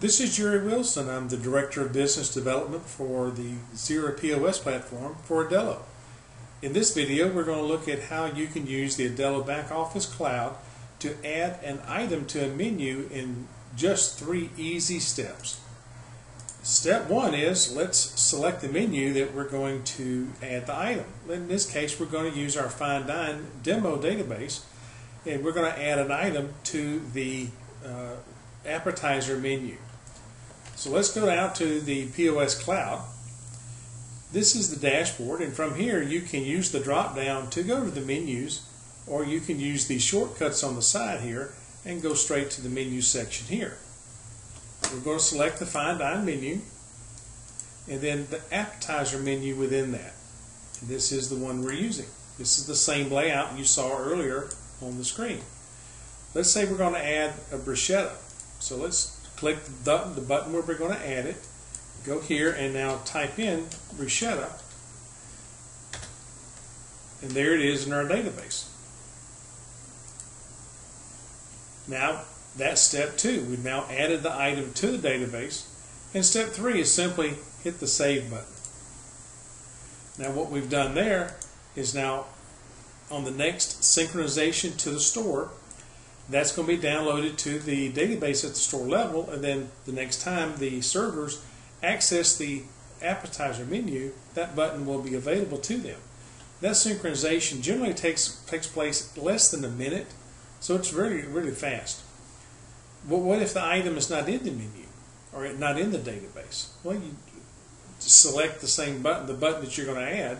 This is Jerry Wilson. I'm the Director of Business Development for the XERA POS platform for Aldelo. In this video, we're going to look at how you can use the Aldelo Back Office Cloud to add an item to a menu in just three easy steps. Step one is let's select the menu that we're going to add the item. In this case, we're going to use our Fine Dine demo database and we're going to add an item to the uh, appetizer menu. So let's go down to the POS Cloud. This is the dashboard, and from here you can use the drop down to go to the menus, or you can use these shortcuts on the side here and go straight to the menu section here. We're going to select the Fine Dine menu, and then the appetizer menu within that. And this is the one we're using. This is the same layout you saw earlier on the screen. Let's say we're going to add a bruschetta. So let's click the, the button where we're going to add it. Go here and now type in bruschetta. And there it is in our database. Now, that's step two. We've now added the item to the database. And step three is simply hit the save button. Now what we've done there is now on the next synchronization to the store, that's going to be downloaded to the database at the store level, and then the next time the servers access the appetizer menu, that button will be available to them. That synchronization generally takes takes place less than a minute, so it's really really fast. But what if the item is not in the menu or not in the database? Well, you select the same button, the button that you're going to add,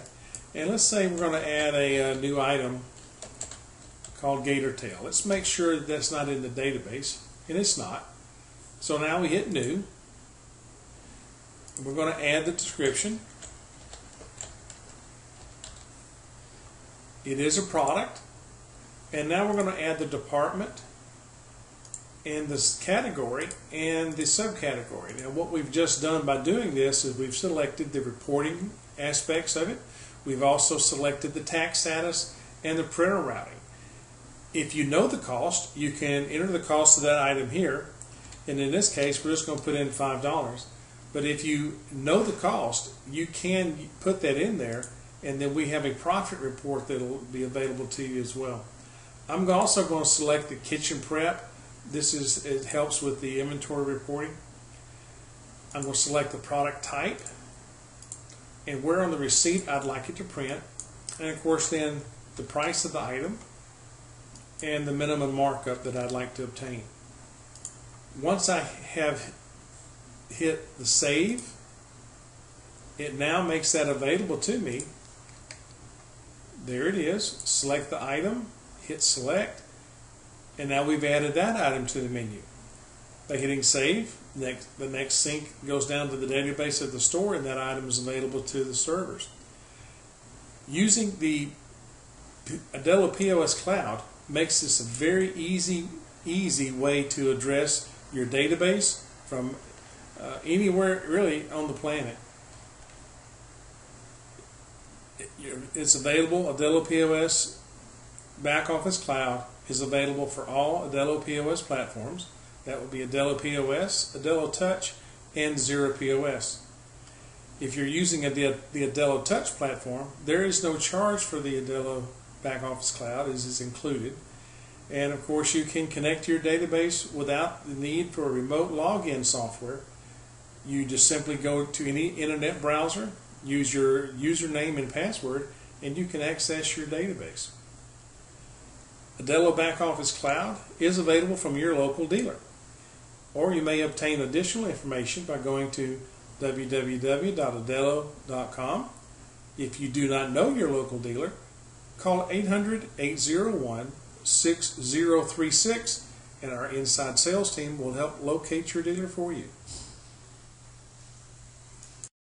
and let's say we're going to add a, a new item called gator tail. Let's make sure that that's not in the database, and it's not. So now we hit new. We're going to add the description. It is a product. And now we're going to add the department and this category and the subcategory. Now what we've just done by doing this is we've selected the reporting aspects of it. We've also selected the tax status and the printer routing. If you know the cost, you can enter the cost of that item here. And in this case, we're just going to put in $5. But if you know the cost, you can put that in there, and then we have a profit report that will be available to you as well. I'm also going to select the kitchen prep. This is it helps with the inventory reporting. I'm going to select the product type and where on the receipt I'd like it to print. And of course then the price of the item and the minimum markup that I'd like to obtain. Once I have hit the save, it now makes that available to me. There it is. Select the item, hit select, and now we've added that item to the menu. By hitting save, next, the next sync goes down to the database of the store and that item is available to the servers. Using the Aldelo POS Cloud, makes this a very easy, easy way to address your database from uh, anywhere really on the planet. It's available, Aldelo POS Back Office Cloud is available for all Aldelo POS platforms. That would be Aldelo POS, Aldelo Touch, and XERA POS. If you're using the Aldelo Touch platform, there is no charge for the Aldelo back office cloud is, is included. And of course, you can connect to your database without the need for a remote login software. You just simply go to any internet browser, use your username and password, and you can access your database. Aldelo Back Office Cloud is available from your local dealer. Or you may obtain additional information by going to www.aldelo.com. If you do not know your local dealer, Call 800 801 6036 and our inside sales team will help locate your dealer for you.